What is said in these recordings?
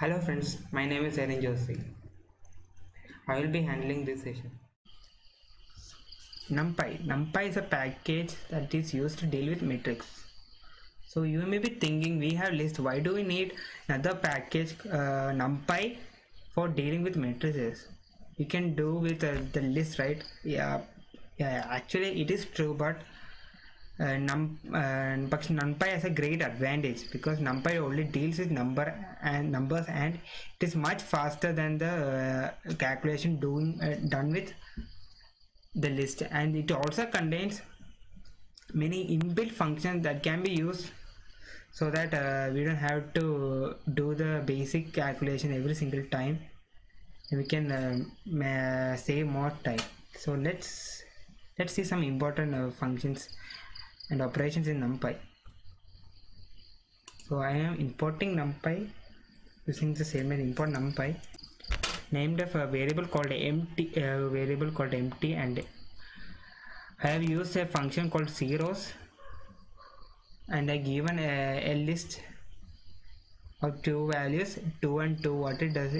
Hello friends, my name is Erin Joshi. I will be handling this session. NumPy. NumPy is a package that is used to deal with matrix. So you may be thinking we have list. Why do we need another package uh, NumPy for dealing with matrices? We can do with uh, the list, right? Yeah, yeah. Actually, it is true, but num uh, but numpy has a great advantage because numpy only deals with number and numbers and it is much faster than the uh, calculation doing uh, done with the list. And it also contains many inbuilt functions that can be used so that uh, we don't have to do the basic calculation every single time. We can uh, save more time. So let's let's see some important uh, functions and operations in numpy. So i am importing numpy using the same import numpy named of a variable called empty uh, variable called empty and i have used a function called zeros and i given a, a list of two values 2 and 2 what it does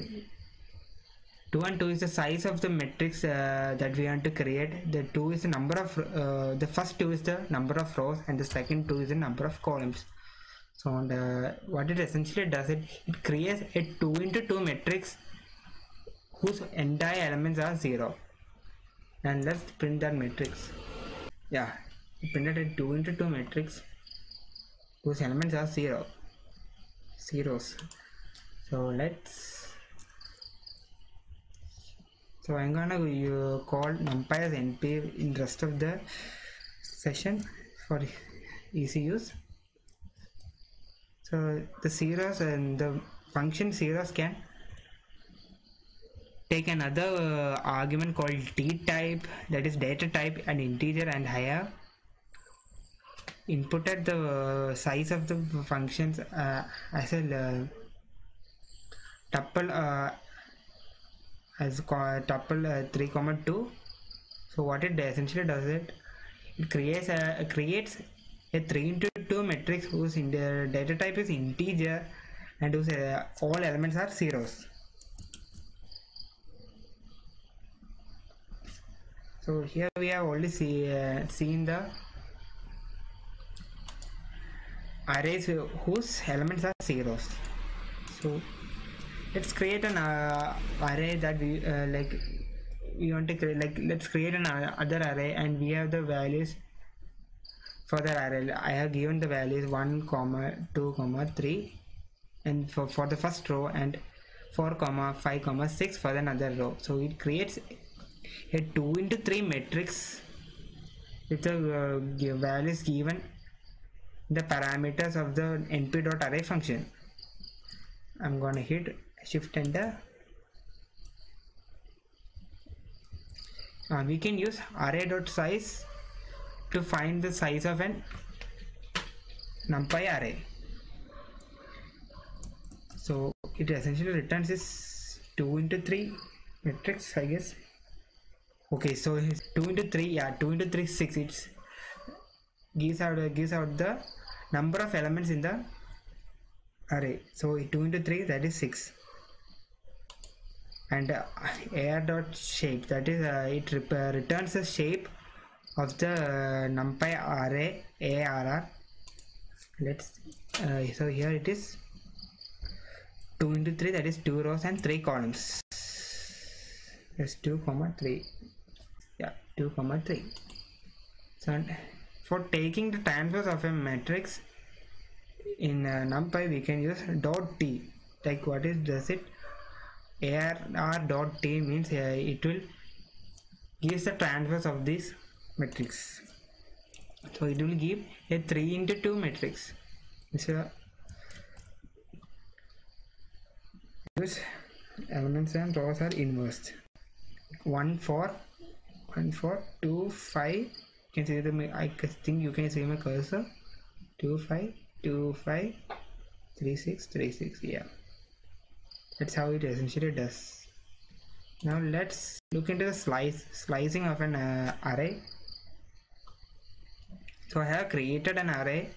2 and 2 is the size of the matrix uh, that we want to create. The 2 is the number of uh, the first 2 is the number of rows and the second 2 is the number of columns. So and, uh, what it essentially does it it creates a 2 into 2 matrix whose entire elements are 0 and let's print that matrix. Yeah it printed a 2 into 2 matrix whose elements are 0 zeros. So let's so i'm gonna uh, call numpy as np in rest of the session for easy use so the zeros and the function zeros can take another uh, argument called dtype that is data type and integer and higher. Have inputted the uh, size of the functions uh, as a uh, tuple uh, as tuple uh, 3 comma 2 so what it essentially does it it creates a creates a 3 into 2 matrix whose in the data type is integer and whose uh, all elements are zeros. So here we have already see, uh, seen the arrays whose elements are zeros. So let's create an uh, array that we uh, like we want to create like let's create an uh, other array and we have the values for the array. I have given the values 1 comma 2 comma 3 and for, for the first row and 4 comma 5 comma 6 for another row. So it creates a 2 into 3 matrix with the uh, values given the parameters of the np.array function. I'm gonna hit shift enter uh, we can use array.size to find the size of an numpy array. So it essentially returns this 2 into 3 matrix i guess. Okay so 2 into 3 yeah 2 into 3 6 it's gives out gives out the number of elements in the array. So 2 into 3 that is 6 and uh, air dot shape that is uh, it uh, returns the shape of the uh, numpy array arr let's uh, so here it is. 2 into 3 that is 2 rows and 3 columns. That's 2 comma 3 yeah 2 comma 3 so for taking the transpose of a matrix in numpy we can use dot t. Like what is does it arr dot t means uh, it will gives the transpose of this matrix. So it will give a 3 into 2 matrix. So use elements and rows are inversed 1 4 1 4 2 5 you can see the I think you can see my cursor. 2 5 2 5 3 6 3 6 yeah that's how it essentially does. Now let's look into the slice slicing of an uh, array. So I have created an array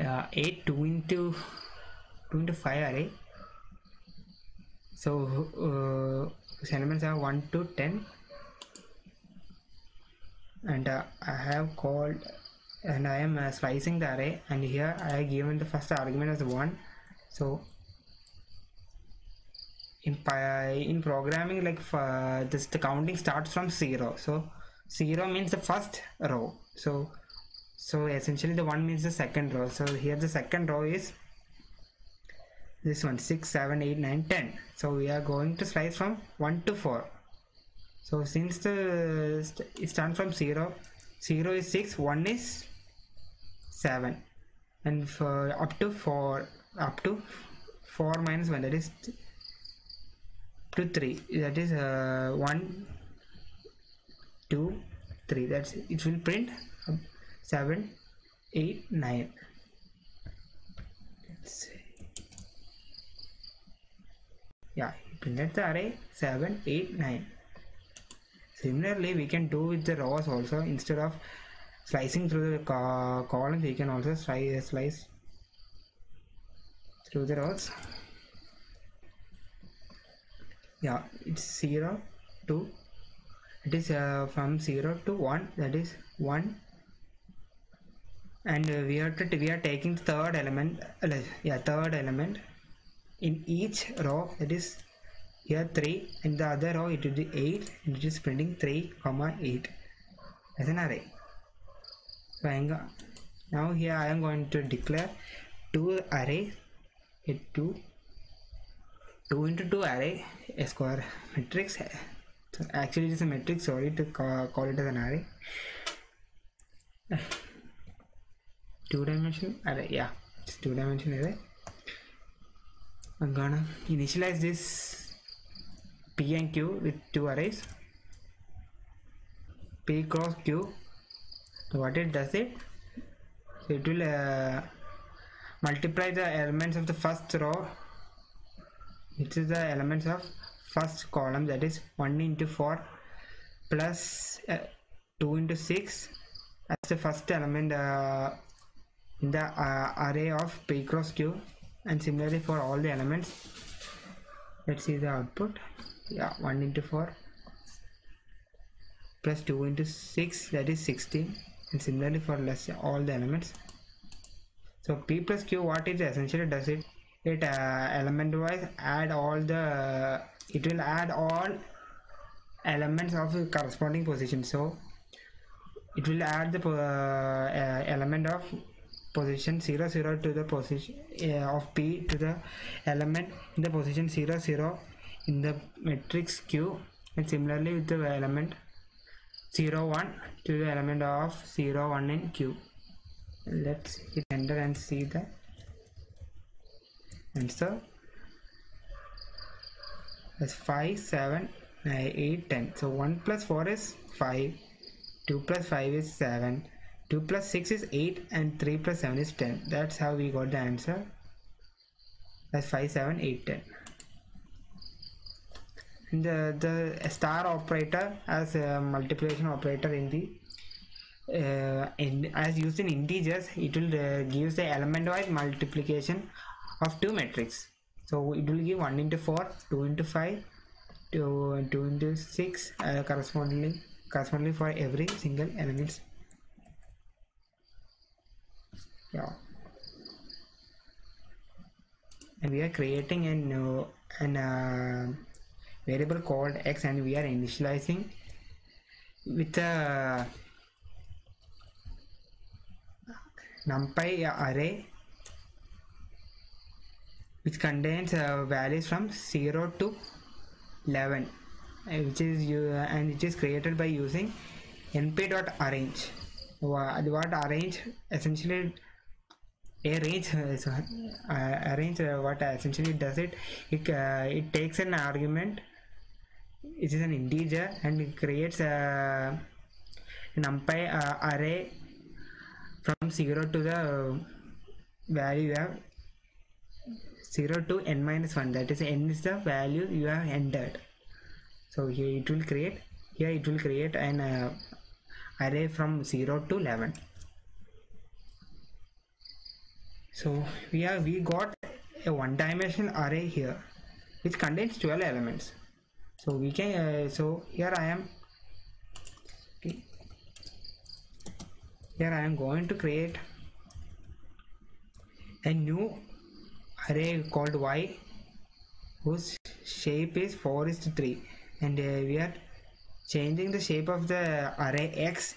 uh, a 2 into 2 into 5 array. So uh, elements are 1 to 10 and uh, I have called and I am uh, slicing the array. And here I have given the first argument as 1 so in in programming like uh, this the counting starts from 0 so 0 means the first row. So so essentially the 1 means the second row. So here the second row is this one 6 7 8 9 10 so we are going to slice from 1 to 4 so since the it starts from 0 0 is 6 1 is 7 and for up to 4 up to 4 minus 1 that is to 3 that is uh, 1 2 3 that's it. Will print 7 8 9 let's see. Yeah printed the array 7 8 9 similarly we can do with the rows also. Instead of slicing through the columns we can also slice through the rows yeah it's 0 to it is uh, from 0 to 1 that is 1 and uh, we are we are taking third element uh, yeah third element in each row that is here 3 in the other row it will be 8 and it is printing 3 comma 8 as an array. So I'm now here I am going to declare two array it 2 2 into 2 array a square matrix. So actually it is a matrix sorry to call, it as an array. Two dimension array yeah it's two dimension array. I'm gonna initialize this p and q with two arrays. P cross q. So what it does it? It will uh, multiply the elements of the first row which is the elements of first column that is 1 into 4 plus, uh, 2 into 6 as the first element uh, in the uh, array of p cross q and similarly for all the elements let's see the output. Yeah 1 into 4 plus 2 into 6 that is 16 and similarly for less all the elements. So p plus q what it essentially does it it uh, element wise add all the it will add all elements of corresponding position. So it will add the uh, element of position 0 0 to the position uh, of p to the element in the position 0 0 in the matrix q and similarly with the element 0 1 to the element of 0 1 in q. Let's hit enter and see the answer that's 5 7 8 10 so 1 plus 4 is 5 2 plus 5 is 7 2 plus 6 is 8 and 3 plus 7 is 10 that's how we got the answer. That's 5 7 8 10 and the, the star operator as a multiplication operator in the uh, in, as used in integers it will uh, the element wise multiplication of two matrix. So it will give 1 into 4 2 into 5 2, 2 into 6 uh, correspondingly correspondingly for every single elements yeah. And we are creating a new an uh, variable called x and we are initializing with a numpy array which contains uh, values from 0 to 11 uh, which is uh, and it is created by using np.arange what, what arange. Essentially a range uh, uh, arange uh, what essentially does it it, uh, it takes an argument it is an integer and it creates a numpy array from 0 to the value you have 0 to n minus 1 that is n is the value you have entered. So here it will create here it will create an uh, array from 0 to 11 so we have we got a one dimensional array here which contains 12 elements. So we can uh, so here I am. Okay. Here I am going to create a new array called y whose shape is 4 is to 3 and uh, we are changing the shape of the array x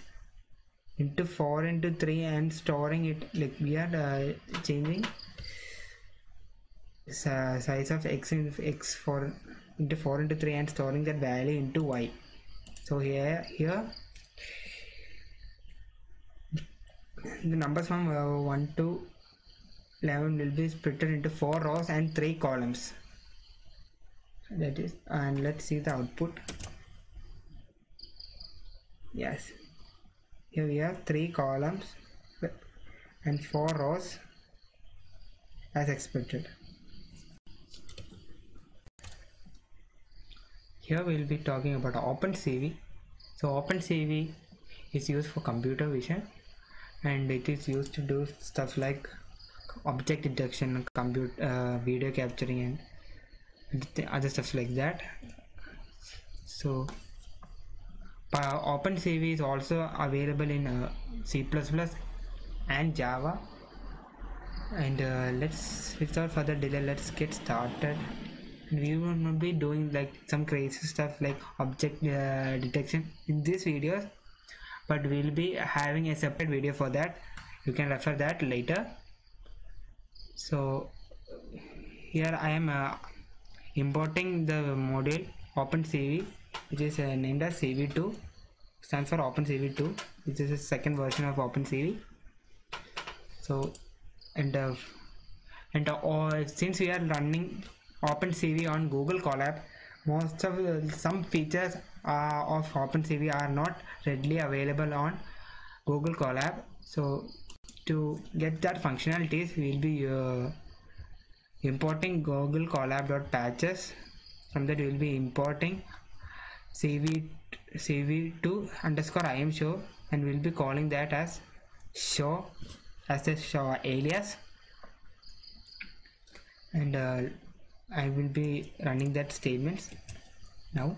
into 4 into 3 and storing it. Like we are uh, changing size of x in x 4 into 4 into 3 and storing that value into y. So here here the numbers from uh, 1 to 11 will be split into 4 rows and 3 columns. That is and let's see the output. Yes. Here we have 3 columns and 4 rows as expected. Here we'll be talking about OpenCV. So OpenCV is used for computer vision and it is used to do stuff like object detection compute uh, video capturing and other stuff like that. So uh, OpenCV is also available in uh, C++ and Java. And uh, let's without further delay let's get started. We will not be doing like some crazy stuff like object uh, detection in this video but we'll be having a separate video for that. You can refer that later so here I am uh, importing the module OpenCV which is uh, named as CV2 stands for OpenCV2 which is the second version of OpenCV. So and uh, and uh, since we are running OpenCV on Google Colab most of some features uh, of OpenCV are not readily available on Google Colab so to get that functionalities we'll be uh, importing google colab.patches from that we'll be importing cv cv2 underscore im show and we'll be calling that as show as a show alias. And uh, I will be running that statements now.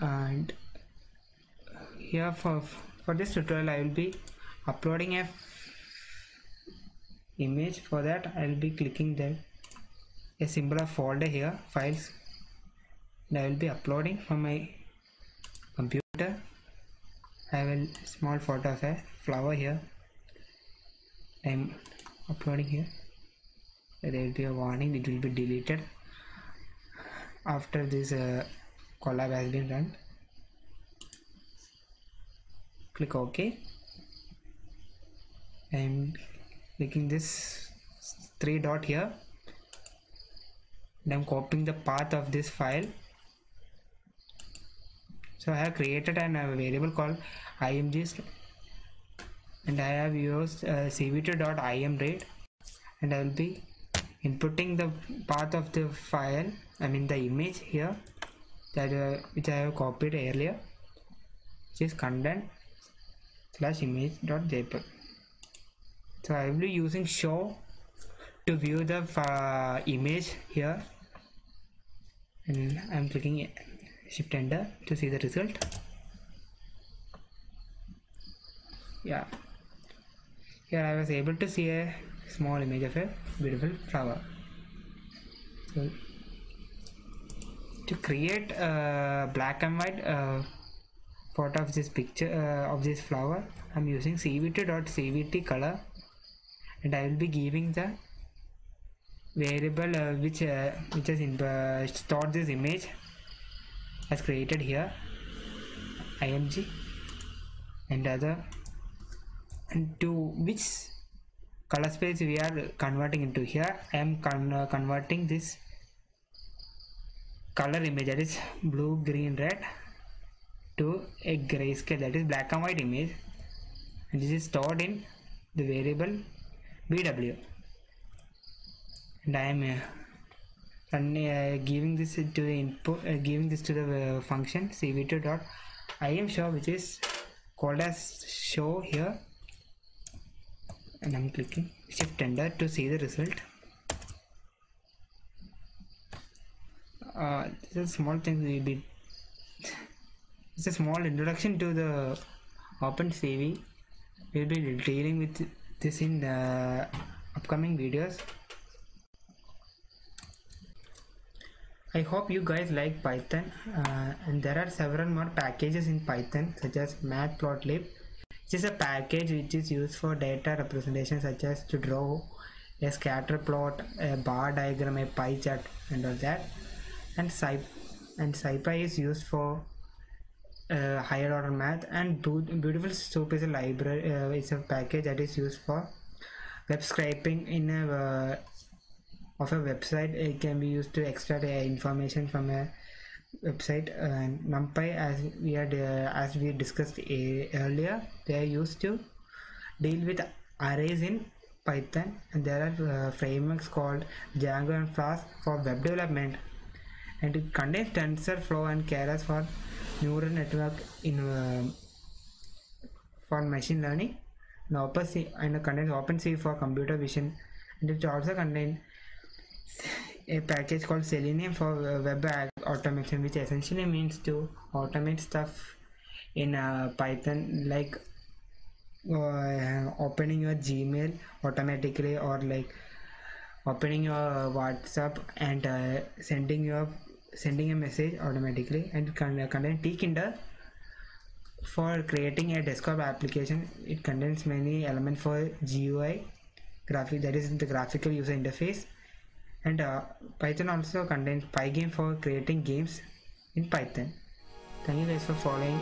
And here for for this tutorial I will be uploading a image for that I will be clicking the a symbol of folder here files. That I will be uploading from my computer. I a small photo of a flower here. I'm uploading here. There will be a warning it will be deleted. After this uh, Colab has been run click ok I'm clicking this three dot here. And I'm copying the path of this file. So I have created an, a variable called img and I have used uh, cv2.imread and I will be inputting the path of the file I mean the image here that uh, which I have copied earlier. Which is content slash image dot image.jpg so I will be using show to view the uh, image here. And I'm clicking shift enter to see the result. Yeah. Here I was able to see a small image of a beautiful flower. So to create a black and white uh, photo of this picture uh, of this flower I'm using cv2.cvt color and I will be giving the variable uh, which uh, which in, uh, stored this image as created here. Img and other. And to which color space we are converting into here. I am con uh, converting this color image that is blue green red to a grayscale that is black and white image. And this is stored in the variable bw and I am uh, uh, giving this to the input uh, giving this to the uh, function cv2 dot im show which is called as show here. And I'm clicking shift enter to see the result. Uh, this is small thing we be it's a small introduction to the OpenCV. We'll be dealing with this in the upcoming videos. I hope you guys like Python uh, and there are several more packages in Python such as matplotlib which is a package which is used for data representation such as to draw a scatter plot, a bar diagram, a pie chart and all that and Sci and SciPy is used for uh, higher order math and beautiful soup is a library uh, it's a package that is used for web scraping in a uh, of a website. It can be used to extract uh, information from a website. And numpy as we had uh, as we discussed earlier they are used to deal with arrays in python. And there are uh, frameworks called django and flask for web development and it contains tensorflow and keras for neural network in uh, for machine learning. And OpenCV and contains OpenCV for computer vision. And it also contains a package called Selenium for web automation which essentially means to automate stuff in uh, Python like uh, opening your Gmail automatically or like opening your WhatsApp and uh, sending your sending a message automatically and contain tkinter for creating a desktop application it contains many elements for GUI graphic that is the graphical user interface and uh, Python also contains Pygame for creating games in Python. Thank you guys for following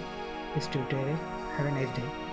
this tutorial. Have a nice day.